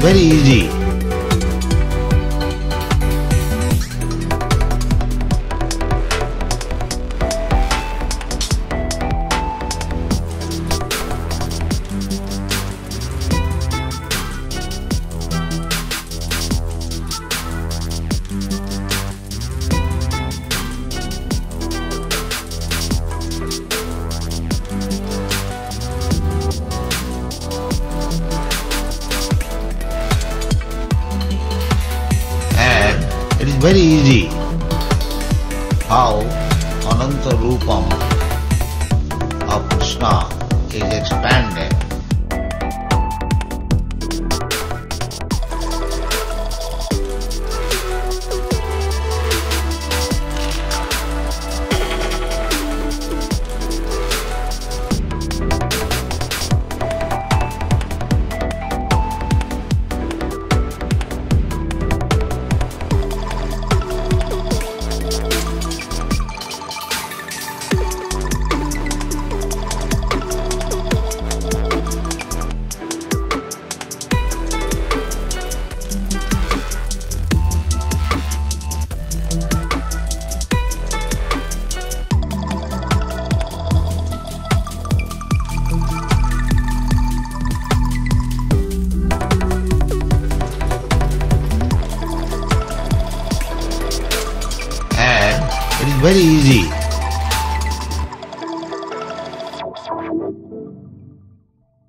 very easy. Very easy how Ananta Rupam of Krishna is expanded. very easy.